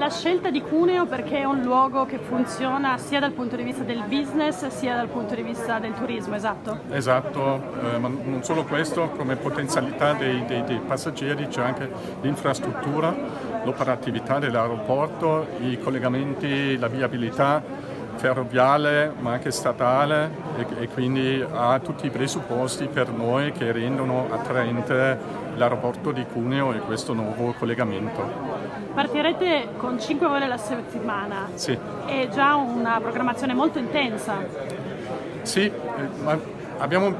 La scelta di Cuneo perché è un luogo che funziona sia dal punto di vista del business sia dal punto di vista del turismo, esatto? Esatto, eh, ma non solo questo, come potenzialità dei, dei, dei passeggeri c'è anche l'infrastruttura, l'operatività dell'aeroporto, i collegamenti, la viabilità ferroviale ma anche statale e, e, quindi ha tutti i presupposti per noi che rendono attraente l'aeroporto di Cuneo e questo nuovo collegamento. Partirete con 5 voli alla settimana. Sì. È già una programmazione molto intensa. Sì, eh, ma abbiamo,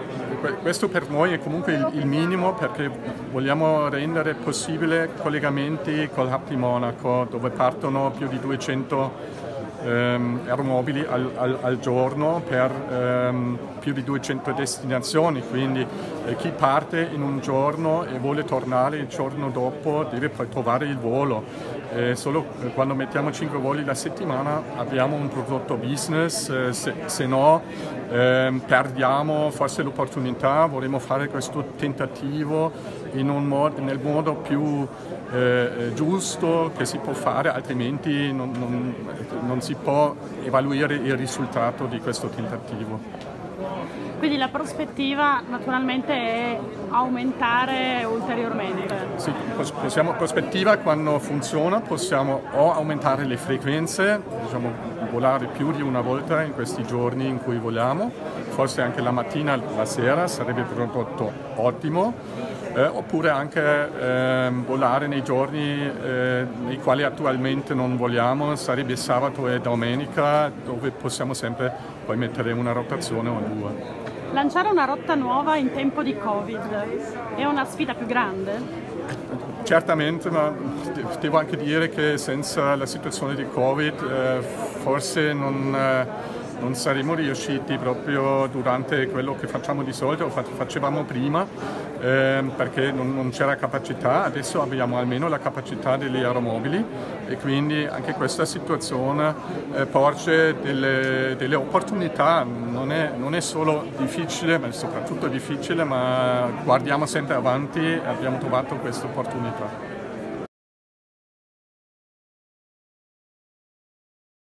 questo per noi è comunque il, il, minimo perché vogliamo rendere possibile collegamenti col Hub di Monaco dove partono più di 200 ehm, aeromobili al, al, al, giorno per ehm, più di 200 destinazioni, quindi eh, chi parte in un giorno e vuole tornare il giorno dopo deve poi trovare il volo. Eh, solo quando mettiamo 5 voli la settimana abbiamo un prodotto business, eh, se, se, no ehm, perdiamo forse l'opportunità, vorremmo fare questo tentativo modo, nel modo più eh, giusto che si può fare, altrimenti non, non, non si può evaluare il risultato di questo tentativo. Quindi la prospettiva naturalmente è aumentare ulteriormente. Sì, possiamo, prospettiva quando funziona possiamo o aumentare le frequenze, diciamo volare più di una volta in questi giorni in cui voliamo, forse anche la mattina la sera sarebbe prodotto ottimo, eh, oppure anche eh, volare nei giorni eh, nei quali attualmente non voliamo, sarebbe sabato e domenica dove possiamo sempre poi mettere una rotazione o due. Lanciare una rotta nuova in tempo di Covid è una sfida più grande? Certamente, ma devo anche dire che senza la situazione di Covid eh, forse non, eh, non, saremmo riusciti proprio durante quello che facciamo di solito, facevamo prima, eh, perché non, non, c'era capacità, adesso abbiamo almeno la capacità degli aeromobili e quindi anche questa situazione eh, porge delle, delle opportunità, non è, non è, solo difficile, ma è soprattutto difficile, ma guardiamo sempre avanti e abbiamo trovato questa opportunità.